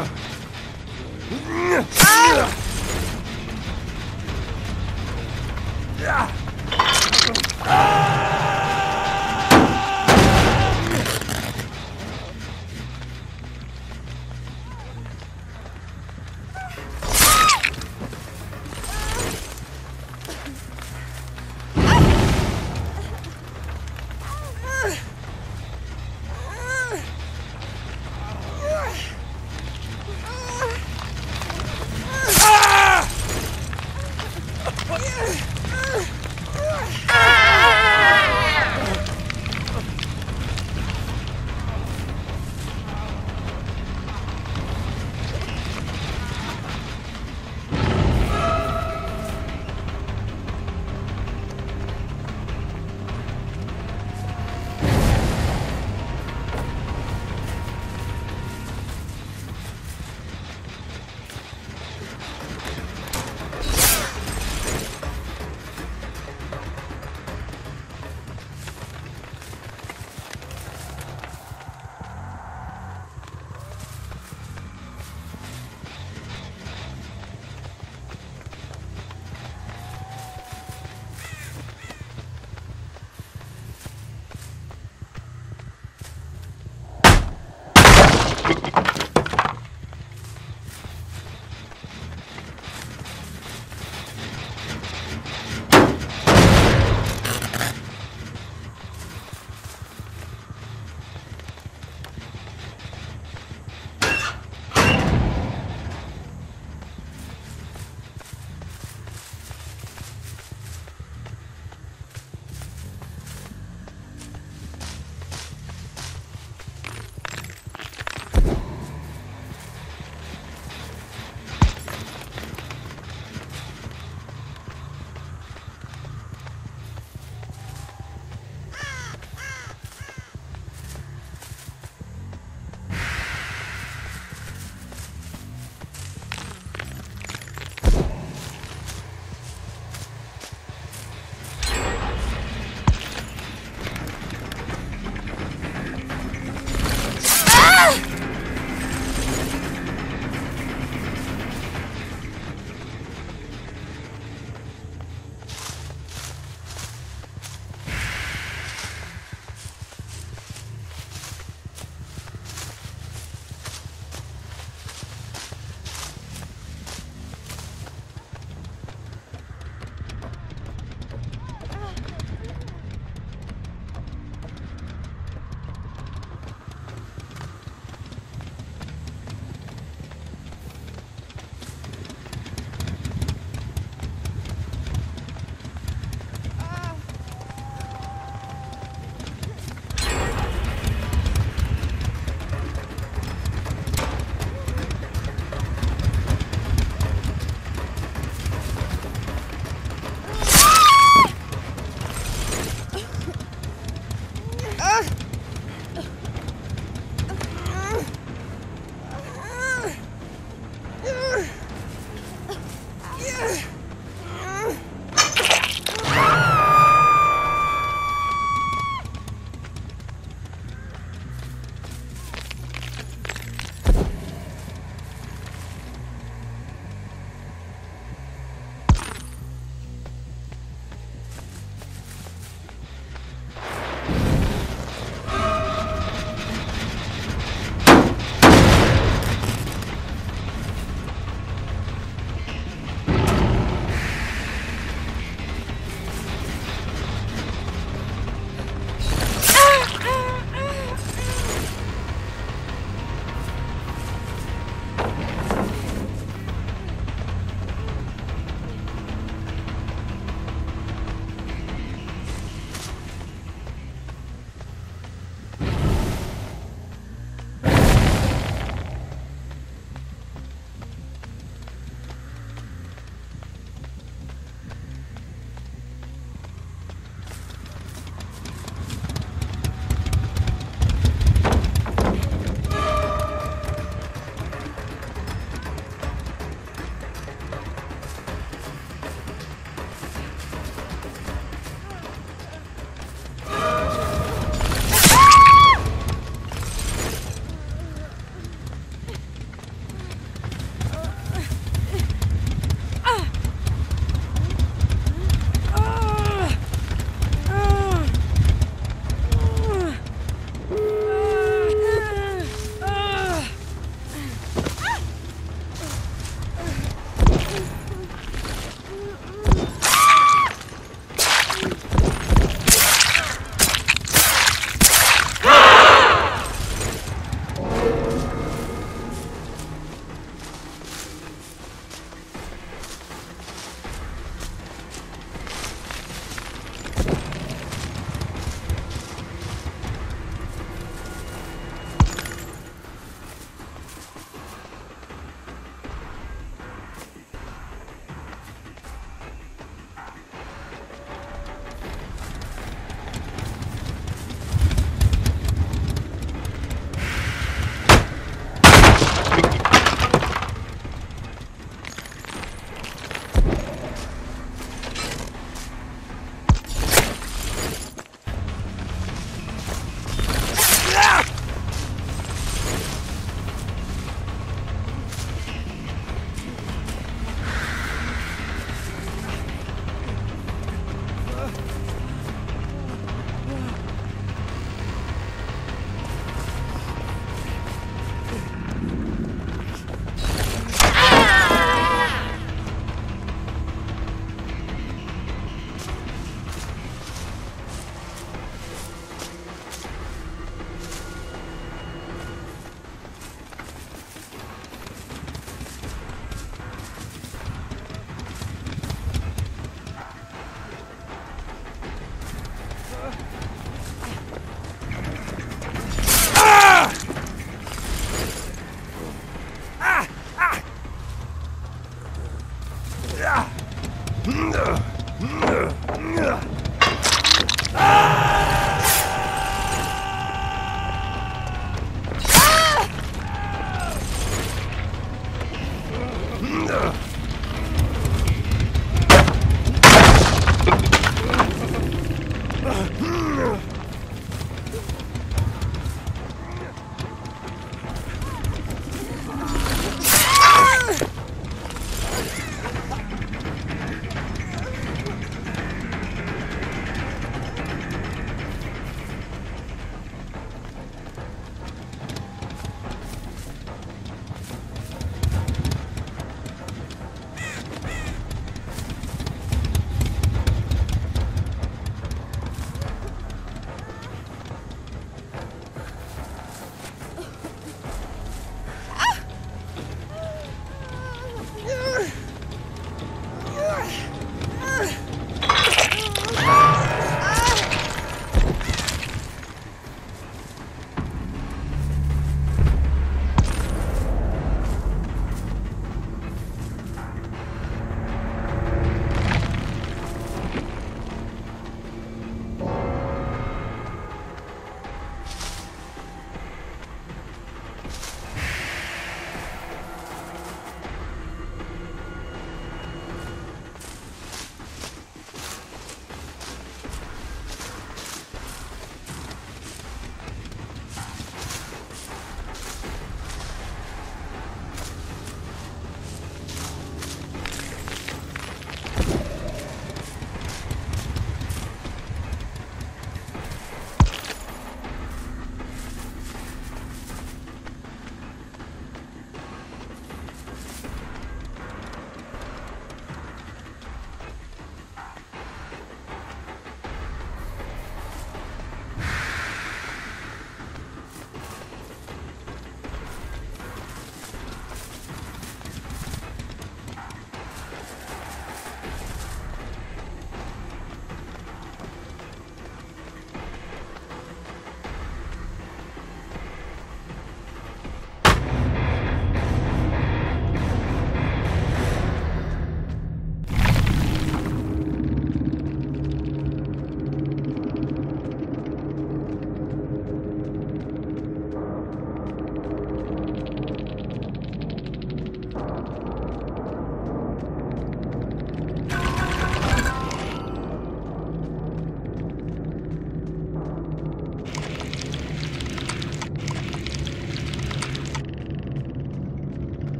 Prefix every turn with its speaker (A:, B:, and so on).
A: Ugh.